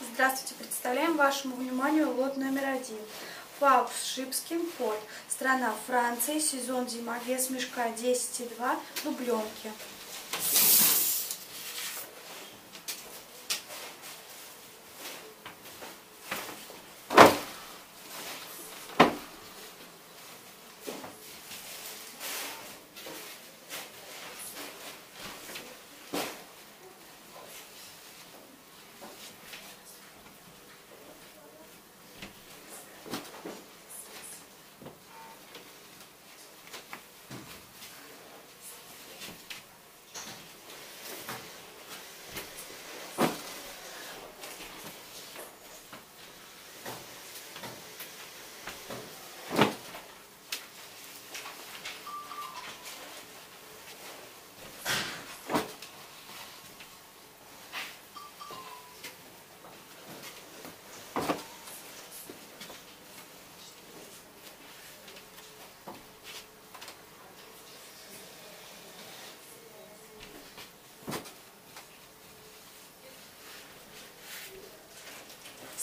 Здравствуйте, представляем вашему вниманию лот номер один. Фаус Шипским кот. Страна Франция, сезон зима, вес мешка 10,2, дубленки.